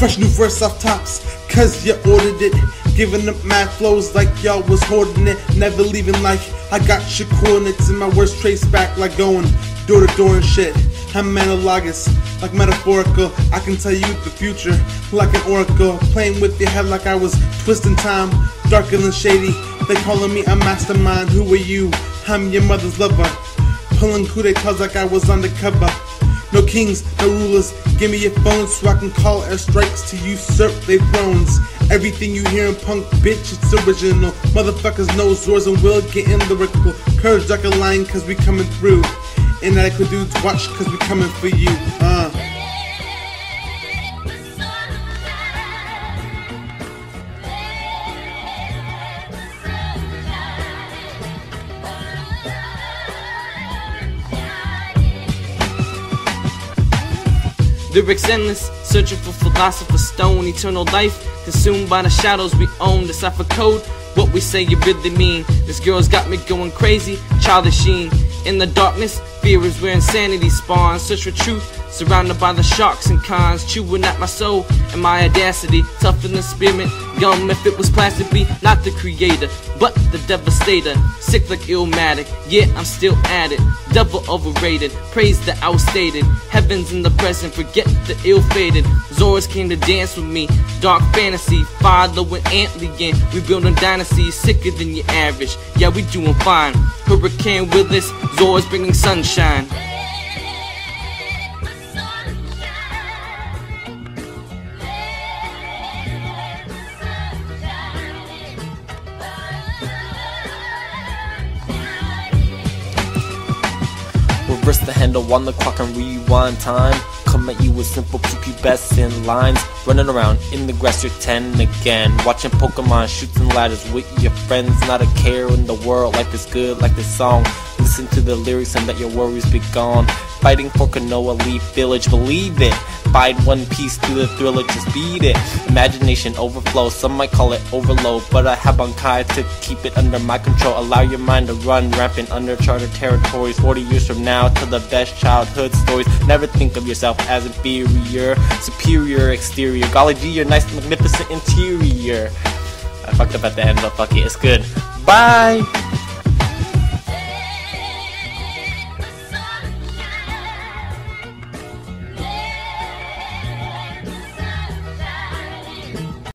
Fresh new verse off tops, cause you ordered it. Giving up mad flows like y'all was hoarding it. Never leaving like I got your coordinates in my worst trace back like going door to door and shit. I'm analogous, like metaphorical. I can tell you the future like an oracle. Playing with your head like I was twisting time, darker than shady. They calling me a mastermind. Who are you? I'm your mother's lover. Pulling coup d'etats like I was undercover. No kings, no rulers. Give me your phone so I can call airstrikes to usurp their thrones. Everything you hear in punk, bitch, it's original. Motherfuckers know Zors and will get in lyrical. Courage like a lion, cause we coming through. Inadequate dudes, watch, cause we coming for you. Uh. Lyrics endless, searching for philosopher's stone, eternal life, consumed by the shadows we own. The cipher code, what we say you really mean. This girl's got me going crazy, childish sheen. In the darkness, fear is where insanity spawns. Search for truth, surrounded by the sharks and cons, chewing at my soul and my audacity. Tough in the spirit, gum if it was plastically, not the creator, but the devastator. Sick like illmatic, yeah, I'm still at it. Devil overrated, praise the outstated. Heavens in the present, forget the ill fated. Zors came to dance with me, dark fantasy, father with Antlion. We building dynasties sicker than your average. Yeah, we doing fine. Hurricane Willis, Zors bringing sunshine. Reverse the handle on the clock and rewind time. Come at you with simple PP best in lines. Running around in the grass, you're 10 again. Watching Pokemon shooting ladders with your friends. Not a care in the world, life is good like this song. Listen to the lyrics and let your worries be gone. Fighting for Konoha Leaf Village, believe it. Find one piece through the thriller, just beat it. Imagination overflow, some might call it overload, but I have Bankai to keep it under my control. Allow your mind to run rampant under charted territories. 40 years from now, to the best childhood stories. Never think of yourself as inferior, superior exterior. Golly gee, your nice, magnificent interior. I fucked up at the end, but fuck it, it's good. Bye!